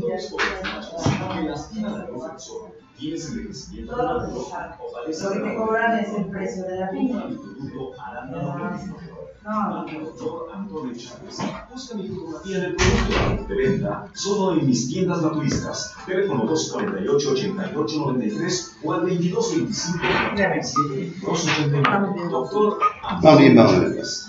Lo que te cobran es el precio de la piña. No. Doctor Antonio Chávez. Busca mi fotografía del producto de venta solo en mis tiendas naturistas. Teléfono 248-8893 o al 2225 289. Doctor bien, vamos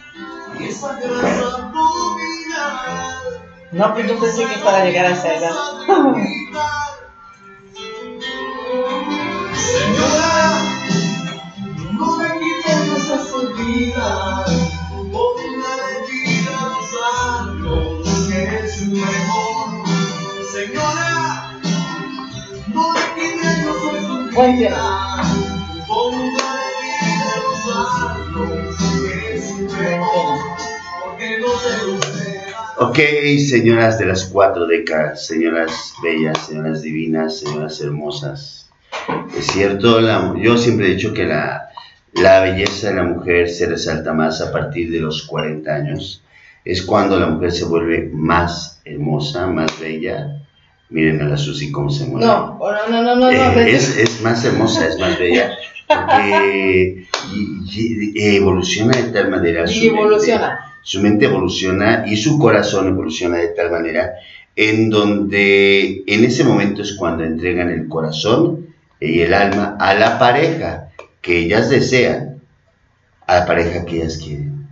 a llegar. No, pues yo pensé que para llegar a esa edad. Señora, no me quites esas que es mejor. Señora, no me quites Ok, señoras de las cuatro décadas, señoras bellas, señoras divinas, señoras hermosas. Es cierto, la- yo siempre he dicho que la, la belleza de la mujer se resalta más a partir de los 40 años. Es cuando la mujer se vuelve más hermosa, más bella. Miren a la Susi cómo se mueve. No, no, no, no, no. Eh, es, es más hermosa, es más bella, porque y- evoluciona de tal manera. su Y evoluciona. mente. su mente evoluciona y su corazón evoluciona de tal manera en donde en ese momento es cuando entregan el corazón y el alma a la pareja que ellas desean, a la pareja que ellas quieren.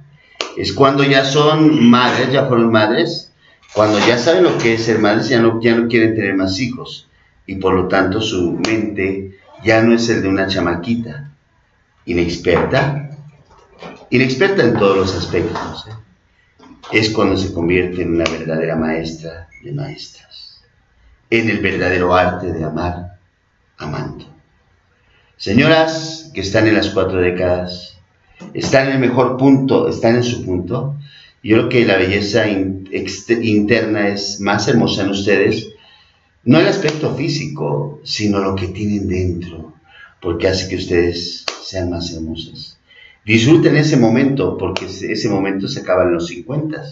Es cuando ya son madres, ya fueron madres, cuando ya saben lo que es ser madres, ya no, ya no quieren tener más hijos y por lo tanto su mente ya no es el de una chamaquita inexperta, inexperta en todos los aspectos. ¿eh? Es cuando se convierte en una verdadera maestra de maestras, en el verdadero arte de amar, amando. Señoras que están en las cuatro décadas, están en el mejor punto, están en su punto. Yo creo que la belleza interna es más hermosa en ustedes, no el aspecto físico, sino lo que tienen dentro, porque hace que ustedes sean más hermosas. Disfruten ese momento, porque ese momento se acaba en los 50,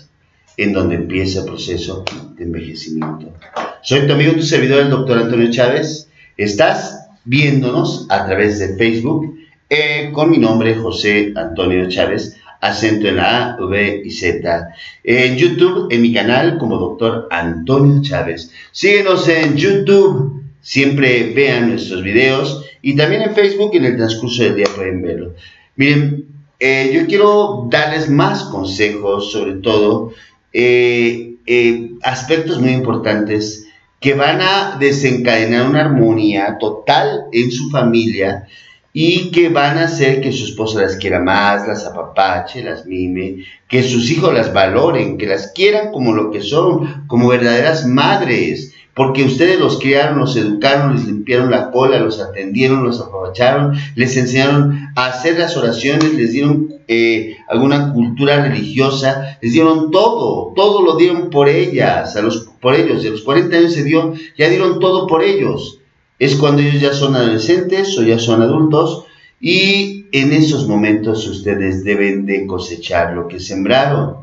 en donde empieza el proceso de envejecimiento. Soy tu amigo, tu servidor, el doctor Antonio Chávez. Estás viéndonos a través de Facebook eh, con mi nombre, José Antonio Chávez, acento en la A, V y Z. En YouTube, en mi canal, como doctor Antonio Chávez. Síguenos en YouTube, siempre vean nuestros videos y también en Facebook en el transcurso del día pueden verlo. Miren, eh, yo quiero darles más consejos, sobre todo eh, eh, aspectos muy importantes que van a desencadenar una armonía total en su familia y que van a hacer que su esposa las quiera más, las apapache, las mime, que sus hijos las valoren, que las quieran como lo que son, como verdaderas madres, porque ustedes los criaron, los educaron, les limpiaron la cola, los atendieron, los aprovecharon, les enseñaron a hacer las oraciones, les dieron eh, alguna cultura religiosa, les dieron todo, todo lo dieron por ellas, a los, por ellos, de los 40 años se dio, ya dieron todo por ellos. Es cuando ellos ya son adolescentes o ya son adultos y en esos momentos ustedes deben de cosechar lo que sembraron.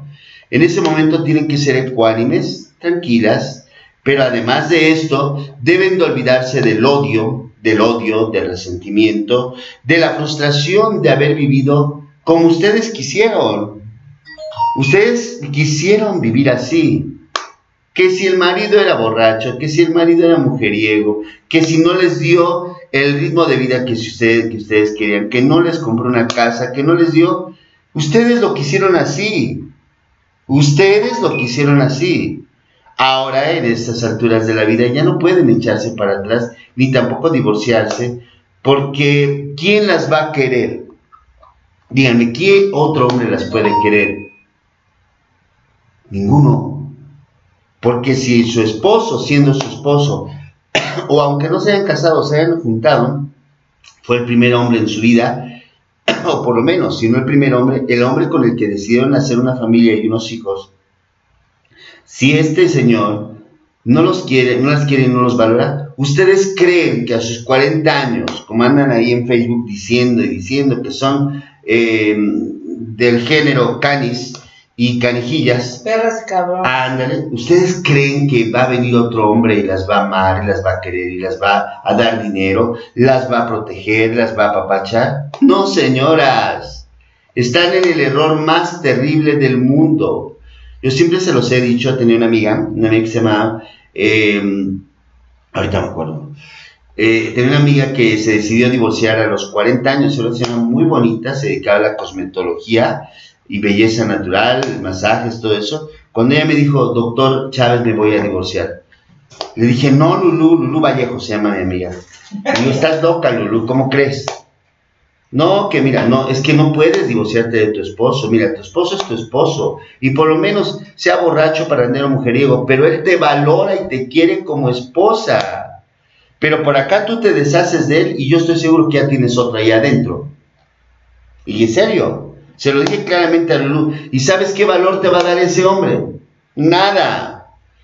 En ese momento tienen que ser ecuánimes, tranquilas, pero además de esto, deben de olvidarse del odio, del odio, del resentimiento, de la frustración de haber vivido como ustedes quisieron. Ustedes quisieron vivir así. Que si el marido era borracho, que si el marido era mujeriego, que si no les dio el ritmo de vida que, ustedes, que ustedes querían, que no les compró una casa, que no les dio, ustedes lo quisieron así. Ustedes lo quisieron así. Ahora, en estas alturas de la vida, ya no pueden echarse para atrás, ni tampoco divorciarse, porque ¿quién las va a querer? Díganme, ¿qué otro hombre las puede querer? Ninguno. Porque si su esposo, siendo su esposo, o aunque no se hayan casado, se hayan juntado, fue el primer hombre en su vida, o por lo menos, si no el primer hombre, el hombre con el que decidieron hacer una familia y unos hijos, si este señor no los quiere, no las quiere y no los valora, ¿ustedes creen que a sus 40 años, como andan ahí en Facebook diciendo y diciendo que son eh, del género canis y canijillas, Perras cabrón. Ándale, ¿ustedes creen que va a venir otro hombre y las va a amar, y las va a querer, y las va a dar dinero, las va a proteger, las va a apapachar? No, señoras, están en el error más terrible del mundo. Yo siempre se los he dicho, tenía una amiga, una amiga que se llamaba, eh, ahorita me acuerdo, eh, tenía una amiga que se decidió divorciar a los 40 años, era una señora muy bonita, se dedicaba a la cosmetología, y belleza natural, masajes, todo eso. Cuando ella me dijo, doctor Chávez, me voy a divorciar, le dije, no, Lulú, Lulú Vallejo se llama mi amiga. Digo, estás loca, Lulú, ¿cómo crees? No, que mira, no, es que no puedes divorciarte de tu esposo. Mira, tu esposo es tu esposo. Y por lo menos sea borracho, parandero, mujeriego, pero él te valora y te quiere como esposa. Pero por acá tú te deshaces de él y yo estoy seguro que ya tienes otra ahí adentro. Y en serio, se lo dije claramente a Lulú. ¿Y sabes qué valor te va a dar ese hombre? Nada.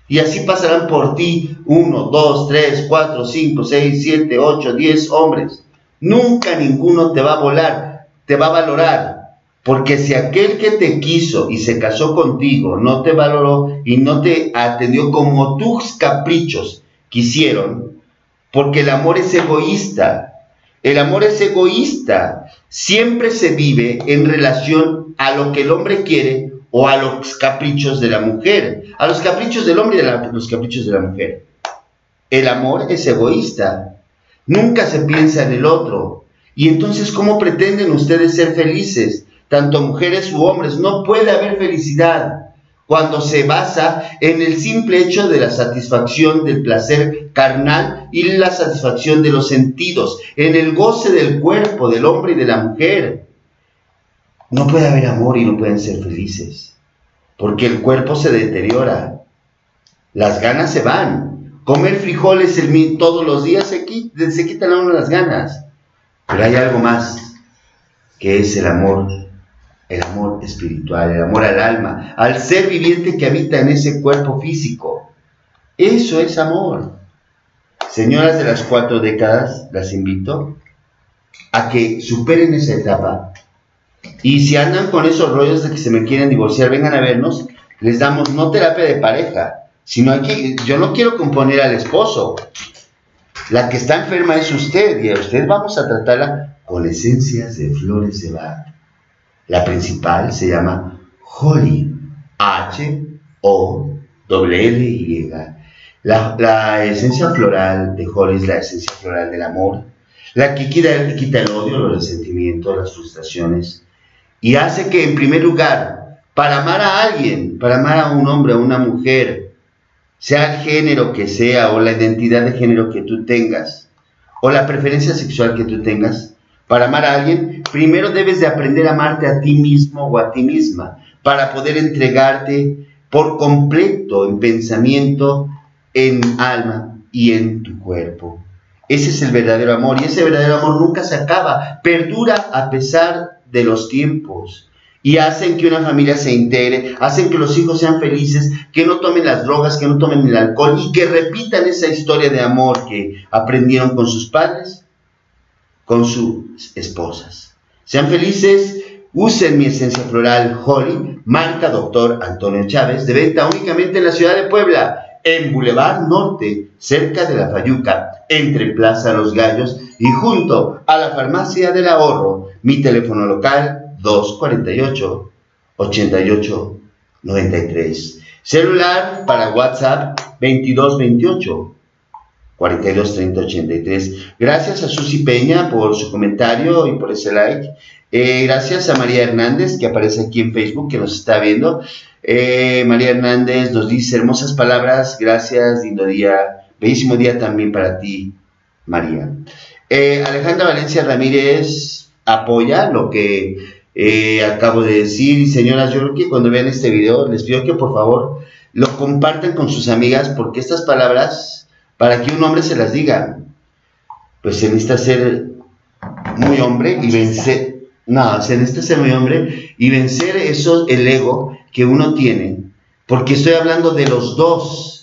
Y así pasarán por ti uno, dos, tres, cuatro, cinco, seis, siete, ocho, diez hombres. Nunca ninguno te va a volar, te va a valorar. Porque si aquel que te quiso y se casó contigo no te valoró y no te atendió como tus caprichos quisieron, porque el amor es egoísta, el amor es egoísta. Siempre se vive en relación a lo que el hombre quiere o a los caprichos de la mujer. A los caprichos del hombre y a los caprichos de la mujer. El amor es egoísta. Nunca se piensa en el otro. Y entonces, ¿cómo pretenden ustedes ser felices? Tanto mujeres u hombres. No puede haber felicidad cuando se basa en el simple hecho de la satisfacción del placer carnal y la satisfacción de los sentidos, en el goce del cuerpo del hombre y de la mujer. No puede haber amor y no pueden ser felices, porque el cuerpo se deteriora, las ganas se van. Comer frijoles el, todos los días se, se quitan a las ganas, pero hay algo más, que es el amor el amor espiritual, el amor al alma, al ser viviente que habita en ese cuerpo físico. Eso es amor. Señoras de las cuatro décadas, las invito a que superen esa etapa. Y si andan con esos rollos de que se me quieren divorciar, vengan a vernos. Les damos no terapia de pareja, sino aquí, yo no quiero componer al esposo. La que está enferma es usted y a usted vamos a tratarla con esencias de flores de bar. La principal se llama Holly, H-O-L-L-Y. La, la, esencia floral de Holly es la esencia floral del amor, la que quita, quita el odio, los resentimientos, las frustraciones, y hace que en primer lugar, para amar a alguien, para amar a un hombre, a una mujer, sea el género que sea o la identidad de género que tú tengas, o la preferencia sexual que tú tengas, para amar a alguien, primero debes de aprender a amarte a ti mismo o a ti misma, para poder entregarte por completo en pensamiento, en alma y en tu cuerpo. Ese es el verdadero amor y ese verdadero amor nunca se acaba, perdura a pesar de los tiempos y hacen que una familia se integre, hacen que los hijos sean felices, que no tomen las drogas, que no tomen el alcohol y que repitan esa historia de amor que aprendieron con sus padres, con sus esposas. Sean felices, usen mi esencia floral Holly, marca Doctor Antonio Chávez, de venta únicamente en la ciudad de Puebla, en Boulevard Norte, cerca de la Fayuca, entre Plaza Los Gallos y junto a la Farmacia del Ahorro. Mi teléfono local 248 88 93. Celular para WhatsApp 2228 42 30 83. Gracias a Susi Peña por su comentario y por ese like. Eh, gracias a María Hernández que aparece aquí en Facebook que nos está viendo. Eh, María Hernández nos dice hermosas palabras. Gracias, lindo día. Bellísimo día también para ti, María. Eh, Alejandra Valencia Ramírez apoya lo que eh, acabo de decir. Y señoras, yo creo que cuando vean este video, les pido que por favor lo compartan con sus amigas, porque estas palabras, para que un hombre se las diga, pues se necesita ser muy hombre y vencer. No, se necesita ser muy hombre y vencer eso, el ego que uno tiene. Porque estoy hablando de los dos,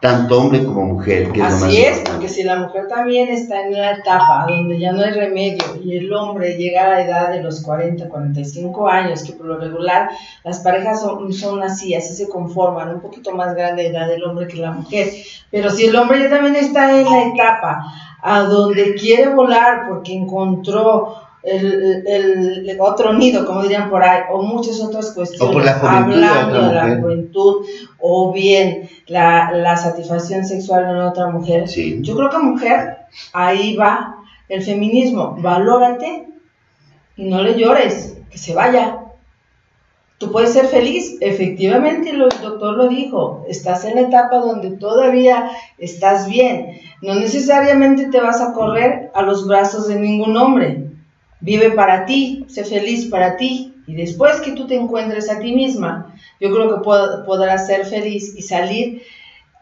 tanto hombre como mujer. Que es lo más Así es, importante. porque si la mujer también está en una etapa donde ya no hay remedio y el hombre llega a la edad de los 40, 45 años, que por lo regular las parejas son, son así, así se conforman, un poquito más grande de edad el hombre que la mujer. Pero si el hombre ya también está en la etapa a donde quiere volar porque encontró el, el- otro nido, como dirían por ahí, o muchas otras cuestiones, O por la juventud hablando de la juventud, o bien la, la satisfacción sexual en otra mujer. Sí. Yo creo que mujer, ahí va el feminismo, valórate y no le llores, que se vaya. Tú puedes ser feliz, efectivamente, el doctor lo dijo, estás en la etapa donde todavía estás bien, no necesariamente te vas a correr a los brazos de ningún hombre, vive para ti, sé feliz para ti, y después que tú te encuentres a ti misma, yo creo que pod- podrás ser feliz y salir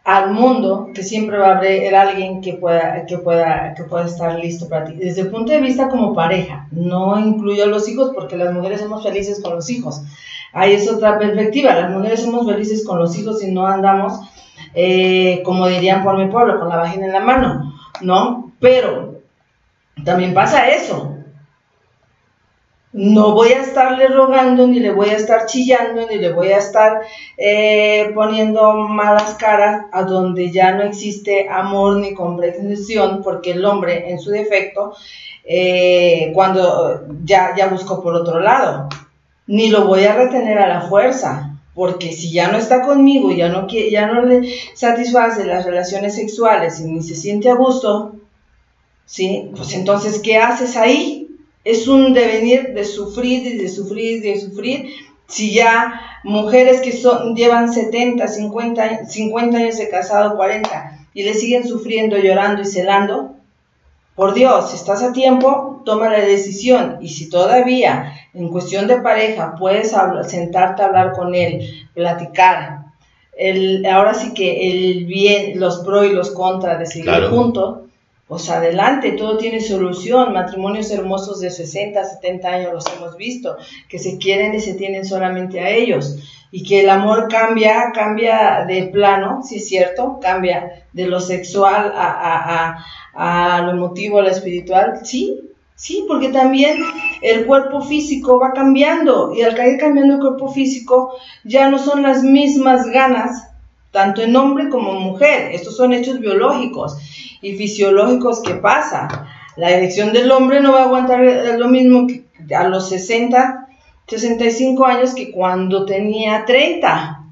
al mundo, que siempre va a haber alguien que pueda, que pueda, que pueda estar listo para ti. Desde el punto de vista como pareja, no incluyo a los hijos porque las mujeres somos felices con los hijos. Ahí es otra perspectiva, las mujeres somos felices con los hijos y no andamos, eh, como dirían por mi pueblo, con la vagina en la mano, ¿no? Pero también pasa eso, no voy a estarle rogando, ni le voy a estar chillando, ni le voy a estar eh, poniendo malas caras a donde ya no existe amor ni comprensión, porque el hombre en su defecto, eh, cuando ya, ya buscó por otro lado, ni lo voy a retener a la fuerza, porque si ya no está conmigo, ya no, ya no le satisface las relaciones sexuales y ni se siente a gusto, ¿sí? Pues entonces, ¿qué haces ahí? Es un devenir de sufrir y de sufrir y de sufrir. Si ya mujeres que son, llevan 70, 50, 50 años de casado, 40, y le siguen sufriendo, llorando y celando, por Dios, si estás a tiempo, toma la decisión. Y si todavía en cuestión de pareja puedes hablar, sentarte a hablar con él, platicar, el, ahora sí que el bien, los pros y los contras de seguir Claro. juntos, pues adelante, todo tiene solución. Matrimonios hermosos de 60, 70 años los hemos visto, que se quieren y se tienen solamente a ellos. Y que el amor cambia, cambia de plano, sí es cierto, cambia de lo sexual a, a, a, a lo emotivo, a lo espiritual, sí, sí, porque también el cuerpo físico va cambiando y al caer cambiando el cuerpo físico ya no son las mismas ganas, tanto en hombre como en mujer. Estos son hechos biológicos y fisiológicos que pasa. La erección del hombre no va a aguantar lo mismo que a los 60, 65 años que cuando tenía 30.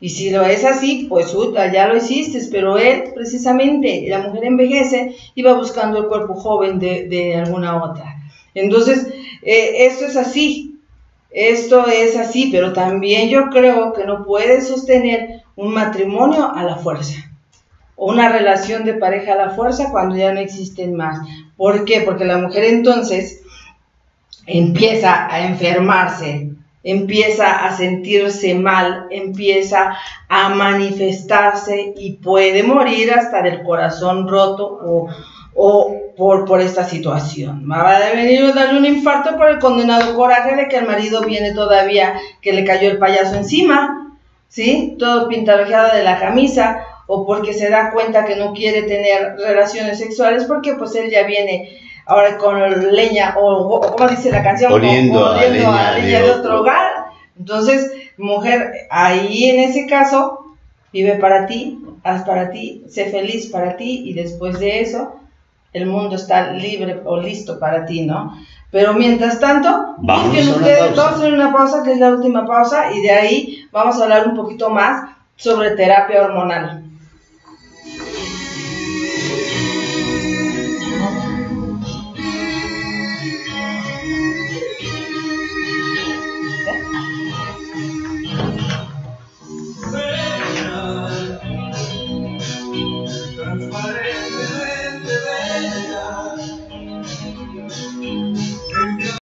Y si lo es así, pues uta, ya lo hiciste, pero él precisamente, la mujer envejece y va buscando el cuerpo joven de, de alguna otra. Entonces, eh, esto es así, esto es así, pero también yo creo que no puedes sostener un matrimonio a la fuerza o una relación de pareja a la fuerza cuando ya no existen más. ¿Por qué? Porque la mujer entonces empieza a enfermarse, empieza a sentirse mal, empieza a manifestarse y puede morir hasta del corazón roto o, o por, por esta situación. Va a venir a darle un infarto por el condenado coraje de que el marido viene todavía, que le cayó el payaso encima, ¿sí? Todo pintarrajeado de la camisa, o porque se da cuenta que no quiere tener relaciones sexuales, porque pues él ya viene ahora con leña, o, como dice la canción, Oliendo o- a oliendo leña de leña de otro otro. hogar. Entonces, mujer, ahí en ese caso, vive para ti, haz para ti, sé feliz para ti, y después de eso, el mundo está libre o listo para ti, ¿no? Pero mientras tanto, Vamos busquen ustedes, vamos a hacer una pausa, que es la última pausa, y de ahí vamos a hablar un poquito más sobre terapia hormonal.